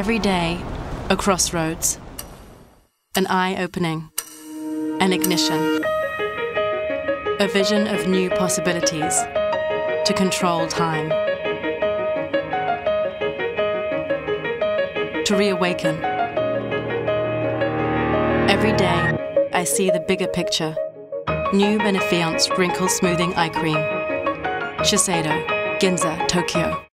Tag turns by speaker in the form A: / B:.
A: Every day, a crossroads, an eye opening, an ignition, a vision of new possibilities to control time, to reawaken. Every day, I see the bigger picture. New Benefiance Wrinkle Smoothing Eye Cream. Shiseido, Ginza, Tokyo.